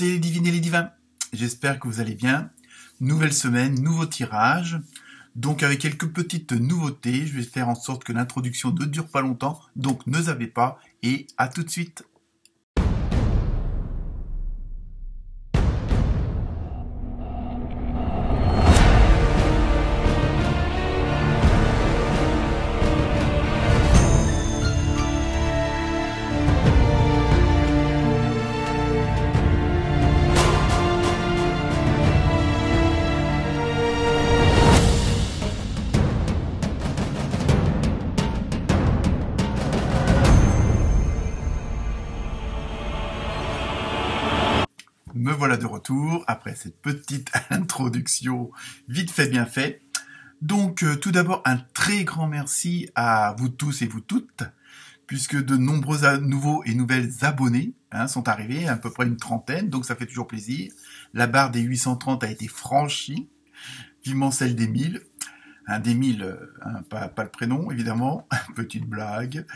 Les divines et les divins. J'espère que vous allez bien. Nouvelle semaine, nouveau tirage. Donc avec quelques petites nouveautés, je vais faire en sorte que l'introduction ne dure pas longtemps. Donc ne zappez pas et à tout de suite. Me voilà de retour après cette petite introduction vite fait bien fait. Donc euh, tout d'abord un très grand merci à vous tous et vous toutes puisque de nombreux nouveaux et nouvelles abonnés hein, sont arrivés, à peu près une trentaine, donc ça fait toujours plaisir. La barre des 830 a été franchie, vivement celle des 1000. Un des 1000, euh, hein, pas, pas le prénom évidemment, petite blague.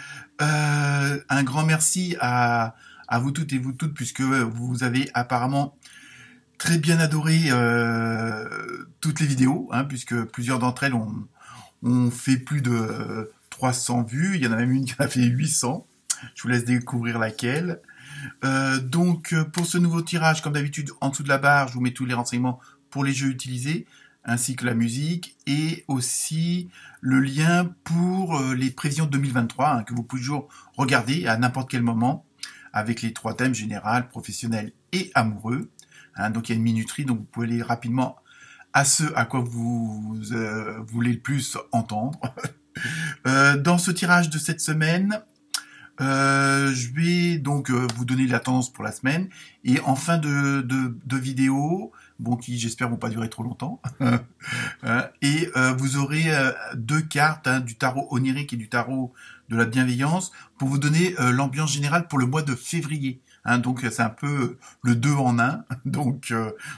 Euh, un grand merci à, à vous toutes et vous toutes, puisque vous avez apparemment très bien adoré euh, toutes les vidéos, hein, puisque plusieurs d'entre elles ont, ont fait plus de euh, 300 vues. Il y en a même une qui a fait 800. Je vous laisse découvrir laquelle. Euh, donc, euh, pour ce nouveau tirage, comme d'habitude, en dessous de la barre, je vous mets tous les renseignements pour les jeux utilisés, ainsi que la musique, et aussi le lien pour euh, les prévisions 2023, hein, que vous pouvez toujours regarder à n'importe quel moment, avec les trois thèmes général, professionnel et amoureux. Hein, donc il y a une minuterie, donc vous pouvez aller rapidement à ce à quoi vous euh, voulez le plus entendre. Euh, dans ce tirage de cette semaine, euh, je vais donc vous donner la tendance pour la semaine et en fin de vidéo, bon qui j'espère vont pas durer trop longtemps, euh, et euh, vous aurez euh, deux cartes hein, du tarot onirique et du tarot de la bienveillance pour vous donner l'ambiance générale pour le mois de février. Hein, donc c'est un peu le deux en un. Donc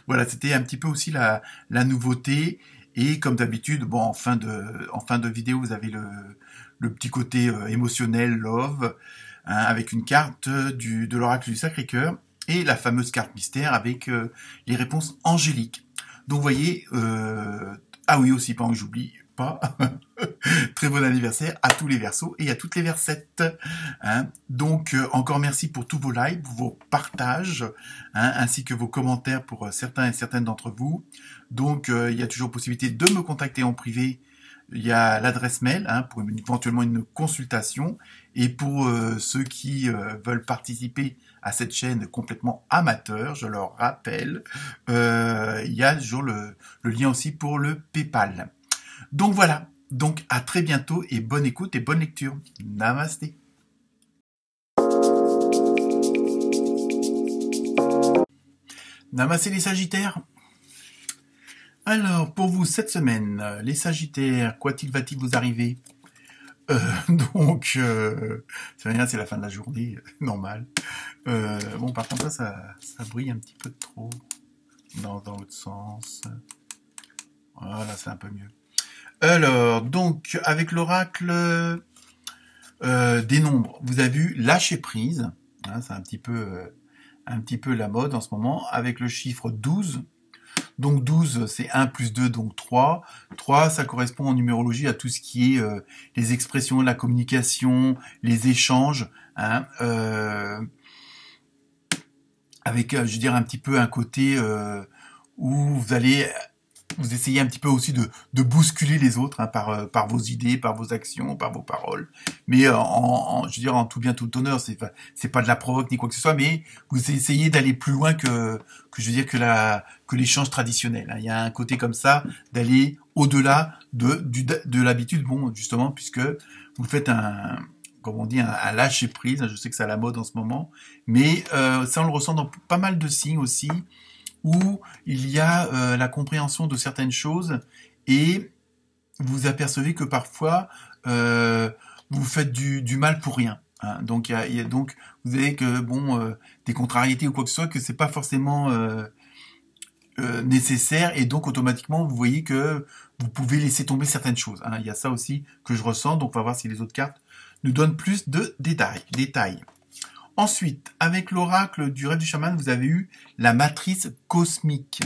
voilà, c'était un petit peu aussi la, la nouveauté. Et comme d'habitude, bon en fin de en fin de vidéo, vous avez le, le petit côté émotionnel, love, hein, avec une carte du, de l'oracle du Sacré-Cœur et la fameuse carte mystère avec euh, les réponses angéliques. Donc vous voyez, euh, ah oui aussi, pas que j'oublie pas, très bon anniversaire à tous les versos et à toutes les versettes. hein. Donc euh, encore merci pour tous vos likes, vos partages, hein, ainsi que vos commentaires pour certains et certaines d'entre vous. Donc il y a toujours possibilité de me contacter en privé il y a l'adresse mail hein, pour éventuellement une consultation. Et pour ceux qui veulent participer à cette chaîne complètement amateur, je leur rappelle, euh, il y a toujours le, lien aussi pour le PayPal. Donc voilà, donc à très bientôt et bonne écoute et bonne lecture. Namasté. Namasté les Sagittaires. Alors, pour vous, cette semaine, les Sagittaires, quoi-t-il va-t-il vous arriver? Euh, Donc, euh, c'est la fin de la journée, euh, normal. Euh, bon, par contre, là, ça, ça brille un petit peu trop dans, dans l'autre sens. Voilà, c'est un peu mieux. Alors, donc, avec l'oracle euh, des nombres, vous avez vu lâcher prise. hein, c'est un petit peu, un petit peu la mode en ce moment, avec le chiffre 12. Donc 12, c'est 1 plus 2, donc 3. 3, ça correspond en numérologie à tout ce qui est euh, les expressions, la communication, les échanges, hein, euh, avec, euh, je veux dire, un petit peu un côté euh, où vous allez vous essayez un petit peu aussi de, de bousculer les autres hein, par, euh, par vos idées, par vos actions, par vos paroles. Mais euh, en, en- je veux dire, en tout bien tout honneur, c'est c'est pas de la provoque ni quoi que ce soit, mais vous essayez d'aller plus loin que, que je veux dire que la, que l'échange traditionnel. hein. Il y a un côté comme ça d'aller au-delà de, du, de l'habitude, bon, justement, puisque vous faites un, comme on dit, un, lâcher prise. Je sais que c'est à la mode en ce moment, mais euh, ça on le ressent dans pas mal de signes aussi, où il y a euh, la compréhension de certaines choses et vous apercevez que parfois euh, vous faites du, du mal pour rien. hein. Donc, y a, y a donc vous avez que bon euh, des contrariétés ou quoi que ce soit que c'est pas forcément euh, euh, nécessaire et donc automatiquement vous voyez que vous pouvez laisser tomber certaines choses. hein. Il y a ça aussi que je ressens. Donc, on va voir si les autres cartes nous donnent plus de détails. détails. Ensuite, avec l'oracle du rêve du chaman, vous avez eu la matrice cosmique.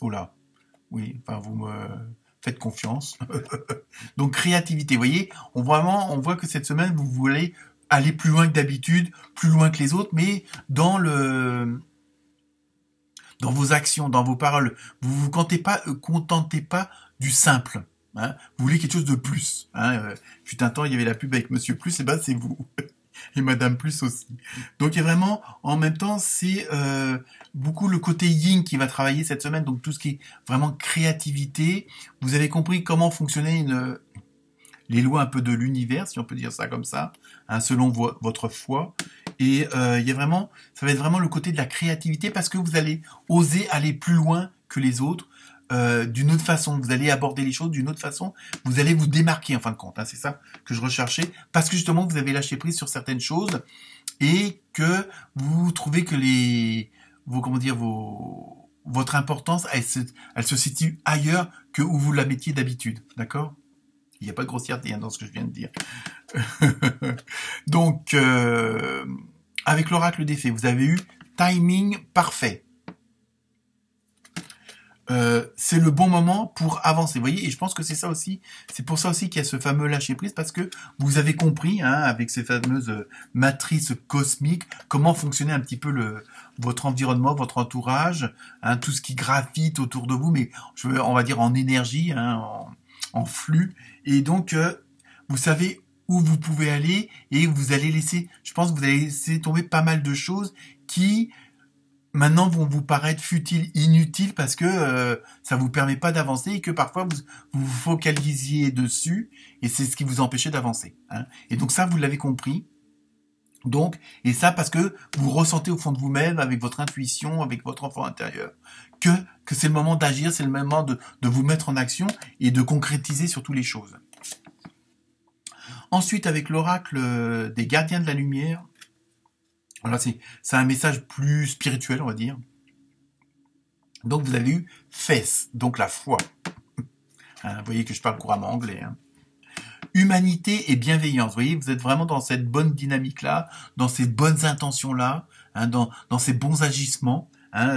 Oh là, oui, enfin vous me faites confiance. Donc créativité, vous voyez, on vraiment, on voit que cette semaine vous voulez aller plus loin que d'habitude, plus loin que les autres, mais dans vos actions, dans vos paroles, vous vous contentez pas, euh, contentez pas du simple. Hein. vous voulez quelque chose de plus. Hein. Euh, un temps, il y avait la pub avec Monsieur Plus, et ben c'est vous. et Madame Plus aussi. Donc il y a vraiment, en même temps, c'est euh, beaucoup le côté yin qui va travailler cette semaine, donc tout ce qui est vraiment créativité. Vous avez compris comment fonctionnait une, les lois un peu de l'univers, si on peut dire ça comme ça, hein, selon votre foi. Et euh, y a vraiment, ça va être vraiment le côté de la créativité parce que vous allez oser aller plus loin que les autres. Euh, d'une autre façon, vous allez aborder les choses d'une autre façon, vous allez vous démarquer en fin de compte. Hein, c'est ça que je recherchais, parce que justement vous avez lâché prise sur certaines choses et que vous trouvez que vos comment votre importance, elle se, elle se situe ailleurs que où vous la mettiez d'habitude, d'accord? Il n'y a pas de grossièreté hein, dans ce que je viens de dire. Donc, euh, avec l'oracle des faits, vous avez eu timing parfait. Euh, c'est le bon moment pour avancer. Vous voyez, et je pense que c'est ça aussi, c'est pour ça aussi qu'il y a ce fameux lâcher prise, parce que vous avez compris, hein, avec ces fameuses euh, matrices cosmiques, comment fonctionnait un petit peu le votre environnement, votre entourage, hein, tout ce qui graphite autour de vous, mais je on va dire en énergie, hein, en, flux, et donc euh, vous savez où vous pouvez aller et vous allez laisser, je pense que vous allez laisser tomber pas mal de choses qui maintenant vont vous paraître futiles, inutiles parce que euh, ça vous permet pas d'avancer et que parfois vous vous, focalisiez dessus et c'est ce qui vous empêchait d'avancer. Hein. Et donc ça, vous l'avez compris. Donc, et ça parce que vous ressentez au fond de vous-même, avec votre intuition, avec votre enfant intérieur, que, que c'est le moment d'agir, c'est le moment de, de vous mettre en action et de concrétiser surtout les choses. Ensuite, avec l'oracle euh, des gardiens de la lumière, voilà, c'est un message plus spirituel, on va dire. Donc vous avez eu fesse, donc la foi. Hein, vous voyez que je parle couramment anglais. Hein. Humanité et bienveillance. Vous voyez, vous êtes vraiment dans cette bonne dynamique-là, dans ces bonnes intentions-là, hein, dans, dans ces bons agissements.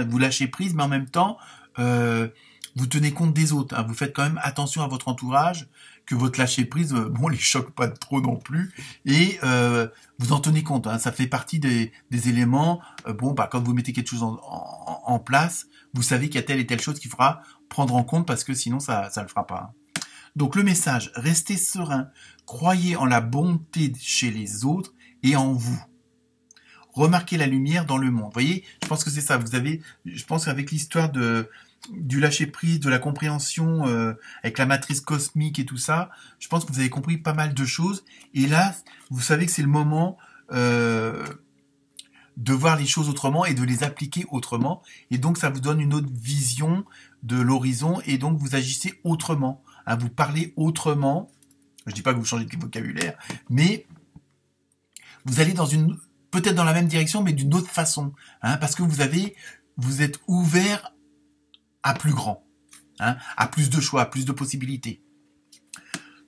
vous lâchez prise, mais en même temps, euh, vous tenez compte des autres. Vous faites quand même attention à votre entourage que votre lâcher prise, euh, bon, les choque pas trop non plus, et euh, vous en tenez compte. Hein, ça fait partie des, éléments. Euh, bon, bah quand vous mettez quelque chose en, place, vous savez qu'il y a telle et telle chose qu'il faudra prendre en compte parce que sinon ça ça le fera pas. Donc le message restez serein, croyez en la bonté chez les autres et en vous. Remarquez la lumière dans le monde. Vous voyez, je pense que c'est ça. Vous avez, je pense qu'avec l'histoire de du lâcher prise, de la compréhension euh, avec la matrice cosmique et tout ça, je pense que vous avez compris pas mal de choses. Et là, vous savez que c'est le moment euh, de voir les choses autrement et de les appliquer autrement. Et donc, ça vous donne une autre vision de l'horizon et donc vous agissez autrement, vous parlez autrement. Je dis pas que vous changez de vocabulaire, mais vous allez dans une peut-être dans la même direction, mais d'une autre façon, hein, parce que vous avez vous êtes ouvert à plus grand, hein, à plus de choix, à plus de possibilités.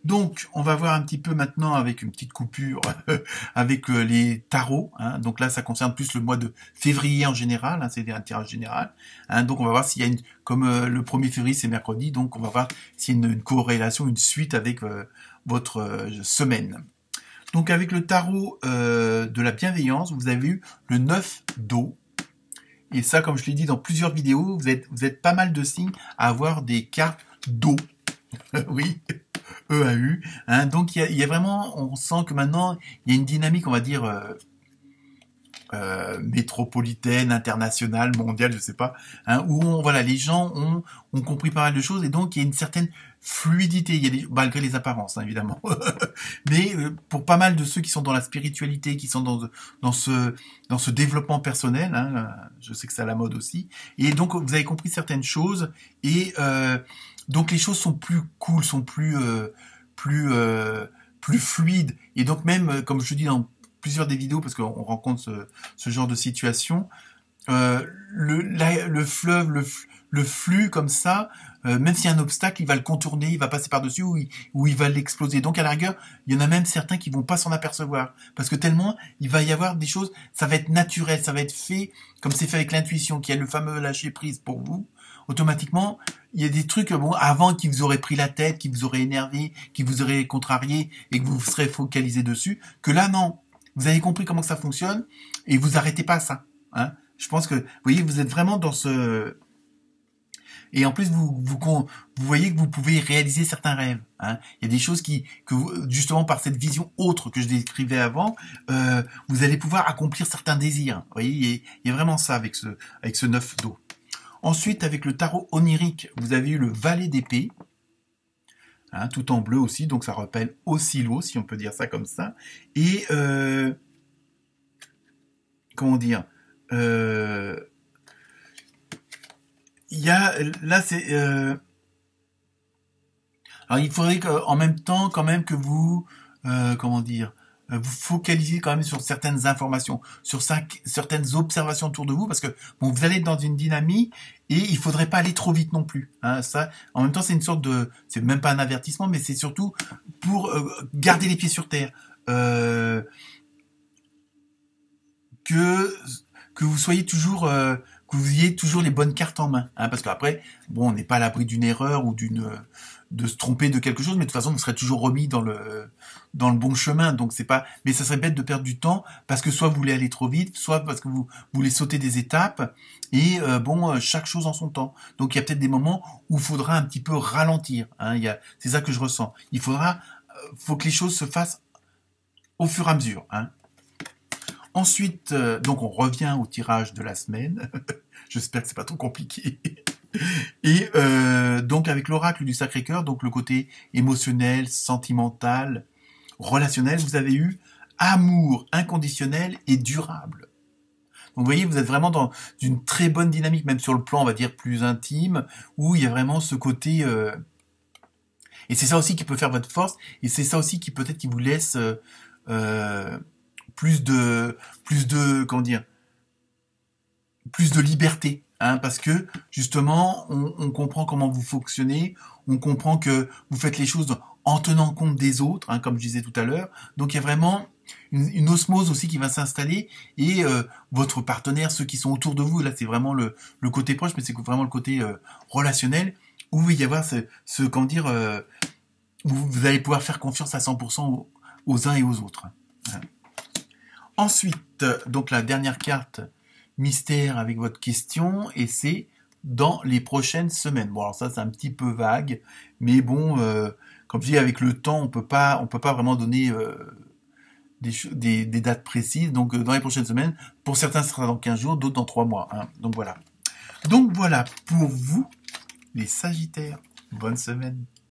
Donc, on va voir un petit peu maintenant avec une petite coupure avec euh, les tarots. Hein. Donc là, ça concerne plus le mois de février en général. Hein, c'est un tirage général. Donc, on va voir s'il y a une, comme euh, le 1er février c'est mercredi, donc on va voir s'il y a une, corrélation, une suite avec euh, votre semaine. Donc, avec le tarot de la bienveillance, vous avez eu le 9 d'eau. Et ça, comme je l'ai dit dans plusieurs vidéos, vous êtes, vous êtes pas mal de signes à avoir des cartes d'eau. oui, EAU. Hein. Donc il y, a, vraiment, on sent que maintenant, il y a une dynamique, on va dire, euh, euh, métropolitaine, internationale, mondiale, je sais pas, hein, où on, voilà, les gens ont, ont compris pas mal de choses et donc il y a une certaine fluidité, il y a des, malgré les apparences hein, évidemment, mais euh, pour pas mal de ceux qui sont dans la spiritualité, qui sont dans, dans ce dans ce développement personnel, hein, je sais que c'est à la mode aussi, et donc vous avez compris certaines choses et euh, donc les choses sont plus cool, sont plus euh, plus plus fluides. Et donc même comme je dis dans plusieurs des vidéos parce qu'on rencontre ce, ce, genre de situation. Euh, le, le fleuve, le, le flux comme ça, euh, même s'il y a un obstacle, il va le contourner, il va passer par-dessus ou il, ou il va l'exploser. Donc à la rigueur, il y en a même certains qui vont pas s'en apercevoir. Parce que tellement, il va y avoir des choses, ça va être naturel, ça va être fait comme c'est fait avec l'intuition, qui est le fameux lâcher prise pour vous. Automatiquement, il y a des trucs, bon, avant qui vous auraient pris la tête, qui vous auraient énervé, qui vous auraient contrarié et que vous serez focalisé dessus, que là, non. Vous avez compris comment ça fonctionne et vous arrêtez pas ça. Hein. Je pense que, vous voyez, vous êtes vraiment dans ce, et en plus vous, vous, vous voyez que vous pouvez réaliser certains rêves. Hein. Il y a des choses qui, que justement par cette vision autre que je décrivais avant, euh, vous allez pouvoir accomplir certains désirs. Vous voyez, il y a, vraiment ça avec ce, avec ce neuf d'eau. Ensuite, avec le tarot onirique, vous avez eu le valet d'épée, hein, tout en bleu aussi, donc ça rappelle aussi l'eau, si on peut dire ça comme ça. Et euh, comment dire euh, il y a là c'est euh, alors il faudrait qu'en même temps quand même que vous euh, comment dire vous focalisez quand même sur certaines informations, sur cinq, certaines observations autour de vous, parce que bon, vous allez être dans une dynamique et il faudrait pas aller trop vite non plus. Hein, ça, en même temps, c'est une sorte de, c'est même pas un avertissement, mais c'est surtout pour garder les pieds sur terre, euh, que que vous soyez toujours que vous ayez toujours les bonnes cartes en main, hein, parce qu'après, bon, on n'est pas à l'abri d'une erreur ou d'une de se tromper de quelque chose, mais de toute façon, vous serez toujours remis dans le dans le bon chemin. Donc c'est pas, mais ça serait bête de perdre du temps parce que soit vous voulez aller trop vite, soit parce que vous, voulez sauter des étapes. Et euh, bon, euh, chaque chose en son temps. Donc il y a peut-être des moments où il faudra un petit peu ralentir. Hein, il y a, c'est ça que je ressens. Il faudra, euh, faut que les choses se fassent au fur et à mesure. Hein. Ensuite, donc on revient au tirage de la semaine. J'espère que c'est pas trop compliqué. Et euh, donc avec l'oracle du Sacré-Cœur, donc le côté émotionnel, sentimental, relationnel, vous avez eu amour inconditionnel et durable. Donc vous voyez, vous êtes vraiment dans une très bonne dynamique, même sur le plan, on va dire, plus intime, où il y a vraiment ce côté... Euh, et c'est ça aussi qui peut faire votre force, et c'est ça aussi qui peut-être qui vous laisse plus de plus de comment dire plus de liberté hein, parce que justement on, comprend comment vous fonctionnez. On comprend que vous faites les choses en tenant compte des autres hein, comme je disais tout à l'heure. Donc il y a vraiment une, osmose aussi qui va s'installer. Et euh, votre partenaire ceux qui sont autour de vous là c'est vraiment le, côté proche mais c'est vraiment le côté euh, relationnel où il va y avoir ce, ce comment dire euh, vous, vous, allez pouvoir faire confiance à 100% aux, uns et aux autres. Ensuite, donc la dernière carte mystère avec votre question, et c'est dans les prochaines semaines. Bon, alors ça c'est un petit peu vague, mais bon, euh, comme je dis, avec le temps, on peut pas, peut pas vraiment donner euh, des, dates précises. Donc euh, dans les prochaines semaines, pour certains, ce sera dans 15 jours, d'autres dans 3 mois. Hein. Donc voilà. Donc voilà pour vous, les Sagittaires. Bonne semaine.